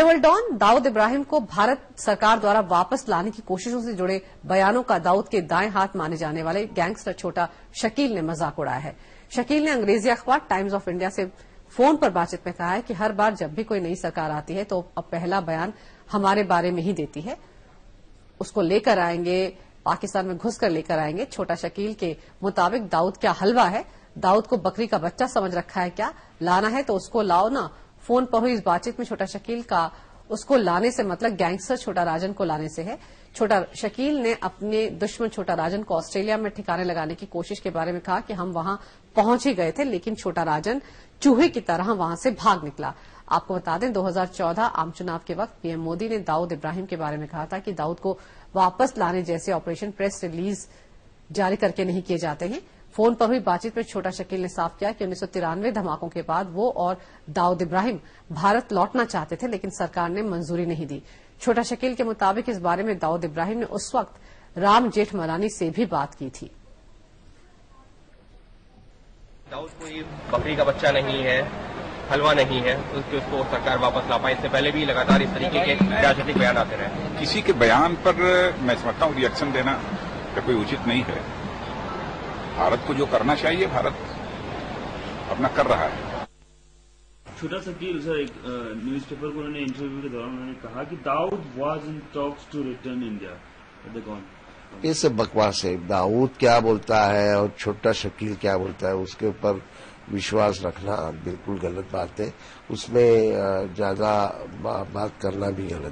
केवल डॉन दाऊद इब्राहिम को भारत सरकार द्वारा वापस लाने की कोशिशों से जुड़े बयानों का दाऊद के दाएँ हाथ माने जाने वाले गैंगस्टर छोटा शकील ने मज़ाक उड़ाया है। शकील ने अंग्रेज़ी अखबार टाइम्स ऑफ़ इंडिया से फ़ोन पर बातचीत में कहा है कि हर बार जब भी कोई नई सरकार आती है तो अब पहला बयान हमारे बारे में ही देती है। उसको लेकर आएँगे, पाकिस्तान में घुसकर लेकर आएँगे। छोटा शकील के मुताबिक दाऊद क्या हलवा है? दाऊद को बकरी का बच्चा समझ रखा है क्या? लाना है तो उसको लाओ ना। फ़ोन पर हुई इस बातचीत में छोटा शकील का उसको लाने से मतलब गैंगस्टर छोटा राजन को लाने से है। छोटा शकील ने अपने दुश्मन छोटा राजन को ऑस्ट्रेलिया में ठिकाने लगाने की कोशिश के बारे में कहा कि हम वहाँ पहुँच ही गए थे, लेकिन छोटा राजन चूहे की तरह वहाँ से भाग निकला। आपको बता दें 2014 आम चुनाव के वक्त पीएम मोदी ने दाऊद इब्राहिम के बारे में कहा था कि दाऊद को वापस लाने जैसे ऑपरेशन प्रेस रिलीज़ जारी करके नहीं किए जाते हैं। फ़ोन पर हुई बातचीत में छोटा शकील ने साफ़ किया कि उन्नीस सौ तिरानवे धमाकों के बाद वो और दाऊद इब्राहिम भारत लौटना चाहते थे लेकिन सरकार ने मंजूरी नहीं दी। छोटा शकील के मुताबिक इस बारे में दाऊद इब्राहिम ने उस वक्त राम जेठ जेठमलानी से भी बात की थी। दाऊद कोई बकरी का बच्चा नहीं है हलवा नहीं है उसके उसको सरकार वापस ला पाए इससे पहले भी लगातार इस तरीके के राजनीतिक बयान आते रहे। किसी के बयान पर मैं समझता हूँ रिएक्शन देना कोई उचित नहीं है। भारत को जो करना चाहिए भारत अपना कर रहा है। छोटा सा डील सर एक न्यूज़ पेपर को उन्होंने इंटरव्यू के दौरान उन्होंने कहा कि Dawood was in talks to return India कौन ये सब बकवास है दाऊद क्या बोलता है और छोटा शकील क्या बोलता है उसके ऊपर विश्वास रखना बिल्कुल गलत बात है। उसमें ज़्यादा बात करना भी गलत